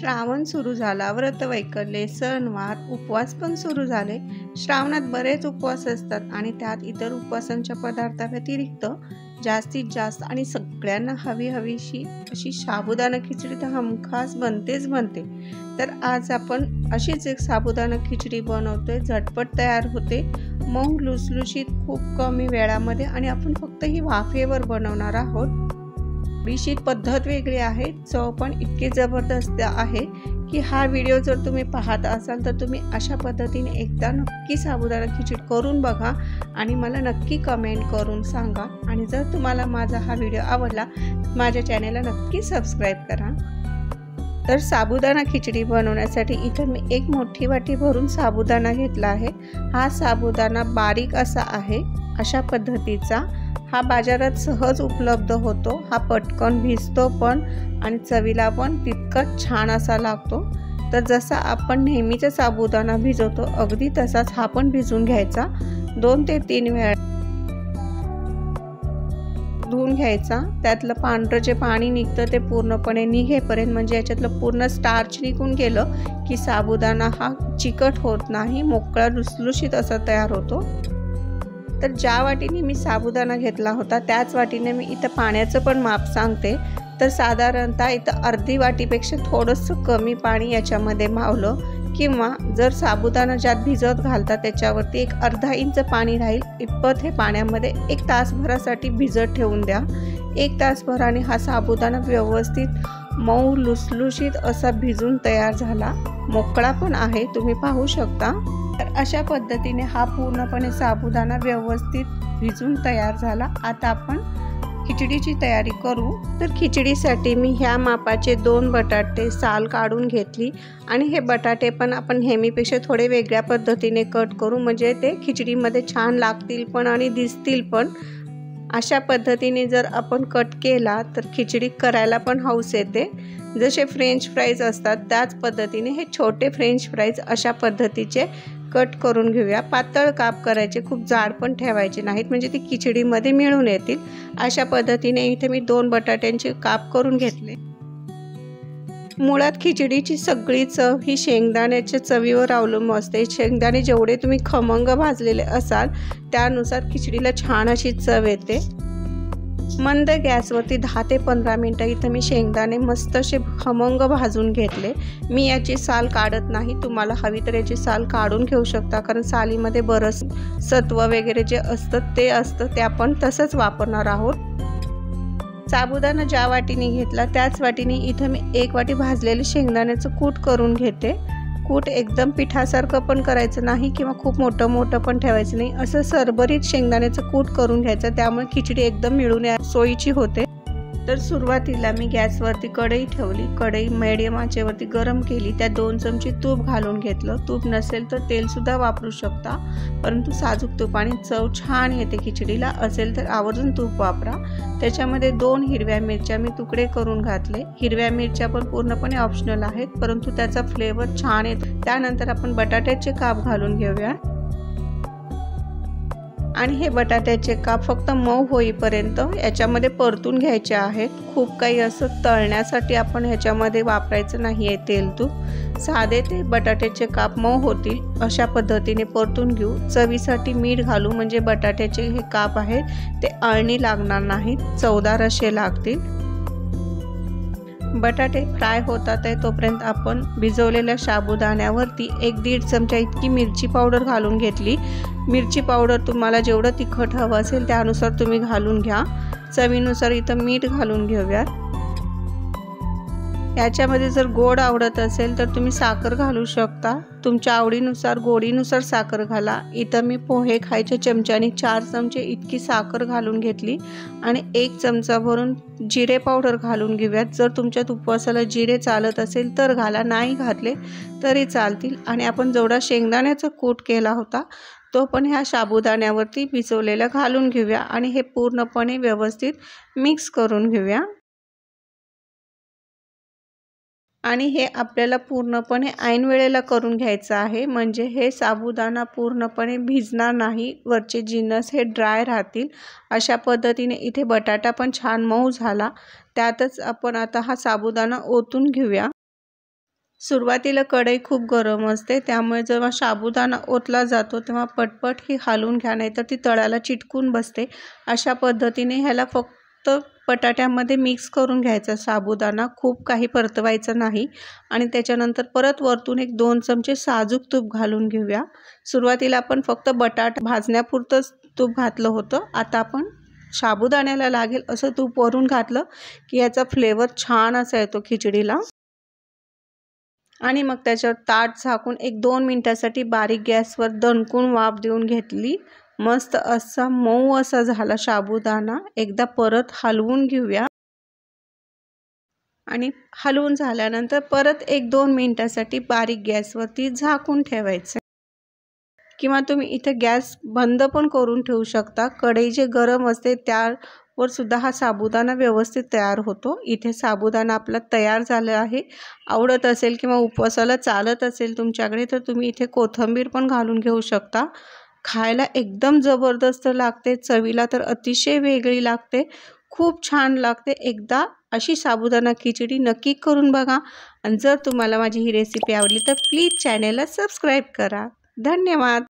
श्रावण सुरू झाला व्रत वैकल्ये सणवार उपवास पण सुरू झाले. श्रावणात बरेच उपवास असतात आणि त्यात इतर उपवासांच्या पदार्थाव्यतिरिक्त जास्तीत जास्त आणि सगळ्यांना हवी हवीशी अशी साबुदाणा खिचडी तर हमखास बनतेच बनते. तर आज आपण अशीच एक साबुदाणा खिचडी बनवतोय झटपट तयार होते. मऊ लुसलुशीत खूप कमी वेळामध्ये आणि आपण फक्त ही वाफेवर बनवणार आहोत. थोडीशी पद्धत वेगळी आहे. चव पण इतकी जबरदस्त आहे की हा व्हिडिओ जर तुम्ही पाहत असाल तर तुम्ही अशा पद्धतीने एकदा नक्की साबुदाणा खिचडी करून बघा आणि मला नक्की कमेंट करून सांगा. आणि जर तुम्हाला माझा हा व्हिडिओ आवडला माझ्या चॅनेलला नक्की सबस्क्राईब करा. तर साबुदाणा खिचडी बनवण्यासाठी इथं मी एक मोठी वाटी भरून साबुदाणा घेतला आहे. हा साबुदाणा बारीक असा आहे. अशा पद्धतीचा हा बाजारात सहज उपलब्ध होतो. हा पटकन भिजतो पण आणि चवीला पण तितकंच छान असा लागतो. तर जसा आपण नेहमीचा साबुदाणा भिजवतो अगदी तसाच हा पण भिजून घ्यायचा. दोन ते तीन वेळा धुवून घ्यायचा. त्यातलं पांढरं जे पाणी निघतं ते पूर्णपणे निघेपर्यंत म्हणजे याच्यातलं पूर्ण स्टार्च निघून गेलं की साबुदाणा हा चिकट होत नाही मोकळा लुसलुशीत असा तयार होतो. तर ज्या वाटीने मी साबुदाणा घेतला होता त्याच वाटीने मी इथं पाण्याचं पण माप सांगते. तर साधारणतः इथं अर्धी वाटीपेक्षा थोडंसं कमी पाणी याच्यामध्ये मावलं किंवा जर साबुदाणा ज्यात भिजत घालता त्याच्यावरती एक अर्धा इंच पाणी राहील इतपत हे पाण्यामध्ये एक तासभरासाठी भिजत ठेवून द्या. एक तासभराने हा साबुदाणा व्यवस्थित मऊ लुसलुशीत असा भिजून तयार झाला. मोकळा पण आहे तुम्ही पाहू शकता. तर अशा पद्धतीने हा पूर्णपणे साबुदाणा व्यवस्थित भिजून तयार झाला. आता आपण खिचडीची तयारी करू. तर खिचडीसाठी मी ह्या मापाचे दोन बटाटे साल काढून घेतली आणि हे बटाटे पण आपण नेहमीपेक्षा थोडे वेगळ्या पद्धतीने कट करू. म्हणजे ते खिचडीमध्ये छान लागतील पण आणि दिसतील पण. अशा पद्धतीने जर आपण कट केला तर खिचडी करायला पण हौस येते. जसे फ्रेंच फ्राईज असतात त्याच पद्धतीने हे छोटे फ्रेंच फ्राईज अशा पद्धतीचे कट करून घेऊया. पातळ काप करायचे खूप जाड पण ठेवायचे नाहीत. म्हणजे ती खिचडीमध्ये मिळून येतील. अशा पद्धतीने इथे मी दोन बटाट्यांचे काप करून घेतले. मुळात खिचडीची सगळी चव ही शेंगदाण्याच्या चवीवर अवलंबून असते. शेंगदाणे जेवढे तुम्ही खमंग भाजलेले असाल त्यानुसार खिचडीला छान अशी चव येते. मंद गॅसवरती दहा ते पंधरा मिनटं इथं मी शेंगदाणे मस्त असे खमंग भाजून घेतले. मी याची साल काढत नाही. तुम्हाला हवी तर याची साल काढून घेऊ शकता. कारण सालीमध्ये बरंच सत्व वगैरे जे असतं ते असतं ते आपण तसंच वापरणार आहोत. साबुदाणा ज्या वाटीने घेतला त्याच वाटीने इथं मी एक वाटी भाजलेले शेंगदाण्याचं कूट करून घेते. कूट एकदम पिठासारखं पण करायचं नाही किंवा खूप मोठं मोठं पण ठेवायचं नाही. असं सरभरीत शेंगदाण्याचं कूट करून घ्यायचं. त्यामुळे खिचडी एकदम मिळून सोयीची होते. तर सुरुवातीला मी गॅसवरती कढई ठेवली. कढई मिडियम आचेवरती गरम केली. त्या दोन चमचे तूप घालून घेतलं. तूप नसेल तर तेलसुद्धा वापरू शकता. परंतु साजूक तुपाने चव छान येते खिचडीला. असेल तर आवर्जून तूप वापरा. त्याच्यामध्ये दोन हिरव्या मिरच्या मी तुकडे करून घातले. हिरव्या मिरच्या पण पूर्णपणे ऑप्शनल आहेत. परंतु त्याचा फ्लेवर छान येतो. त्यानंतर आपण बटाट्याचे काप घालून घेऊया. आणि हे बटाट्याचे काप फक्त मऊ होईपर्यंत याच्यामध्ये परतून घ्यायचे आहेत खूप काही असं तळण्यासाठी आपण ह्याच्यामध्ये वापरायचं नाही आहे तेल तूप. साधे ते बटाट्याचे काप मऊ होतील अशा पद्धतीने परतून घेऊ. चवीसाठी मीठ घालू म्हणजे बटाट्याचे हे काप आहेत ते अळणी लागणार नाहीत चवदार असे लागतील. बटाटे फ्राय होतात आहे तोपर्यंत आपण भिजवलेल्या साबुदाण्यावरती एक दीड चमचा इतकी मिरची पावडर घालून घेतली. मिरची पावडर तुम्हाला जेवढं तिखट हवं असेल त्यानुसार तुम्ही घालून घ्या. चवीनुसार इथं मीठ घालून घेऊयात. याच्यामध्ये जर गोड आवडत असेल तर तुम्ही साखर घालू शकता. तुमच्या आवडीनुसार गोडीनुसार साखर घाला. इथं मी पोहे खायच्या चमच्याने चार चमचे इतकी साखर घालून घेतली आणि एक चमचा भरून जिरे पावडर घालून घेऊयात. जर तुमच्यात उपवासाला जिरे चालत असेल तर घाला. नाही घातले तरी चालतील. आणि आपण जेवढा शेंगदाण्याचा कूट केला होता तो पण ह्या साबुदाण्यावरती भिजवलेला घालून घेऊया आणि हे पूर्णपणे व्यवस्थित मिक्स करून घेऊया. आणि हे आपल्याला पूर्णपणे ऐन वेळेला करून घ्यायचं आहे. म्हणजे हे साबुदाणा पूर्णपणे भिजणार नाही. वरचे जिन्नस हे ड्राय राहतील. अशा पद्धतीने इथे बटाटा पण छान मऊ झाला. त्यातच आपण आता हा साबुदाणा ओतून घेऊया. सुरुवातीला कढई खूप गरम असते त्यामुळे जेव्हा साबुदाणा ओतला जातो तेव्हा पटपट ही हालून घ्या नाही तर ती तळाला चिटकून बसते. अशा पद्धतीने ह्याला फक्त बटाट्यामध्ये मिक्स करून घ्यायचा. साबुदाणा खूप काही परतवायचं नाही. आणि त्याच्यानंतर परत वरतून एक दोन चमचे साजूक तूप घालून घेऊया. सुरुवातीला आपण फक्त बटाट भाजण्यापुरतंच तूप घातलं होतं. आता आपण साबुदाण्याला लागेल असं तूप वरून घातलं की याचा फ्लेवर छान असा येतो खिचडीला. आणि मग त्याच्यावर ताट झाकून एक दोन मिनटासाठी बारीक गॅसवर दणकून वाफ देऊन घेतली. मस्त असा मऊ असा झाला साबुदाणा एकदा परत हलवून घेऊया. आणि हलवून झाल्यानंतर परत एक दोन मिनटासाठी बारीक गॅसवरती झाकून ठेवायचं. किंवा तुम्ही इथे गॅस बंद पण करून ठेवू शकता. कढई जे गरम असते त्या वर सुद्धा हा साबुदाणा व्यवस्थित तयार होतो. इथे साबुदाणा आपला तयार झाला आहे. आवडत असेल किंवा उपवासाला चालत असेल तुमच्याकडे तर तुम्ही इथे कोथिंबीर पण घालून घेऊ शकता. खायला एकदम जबरदस्त लागते. चवीला तर अतिशय वेगळी लागते. खूप छान लागते. एकदा अशी साबुदाणा खिचडी नक्की करून बघा. आणि जर तुम्हाला माझी ही रेसिपी आवडली तर प्लीज चॅनेलला सबस्क्राईब करा. धन्यवाद.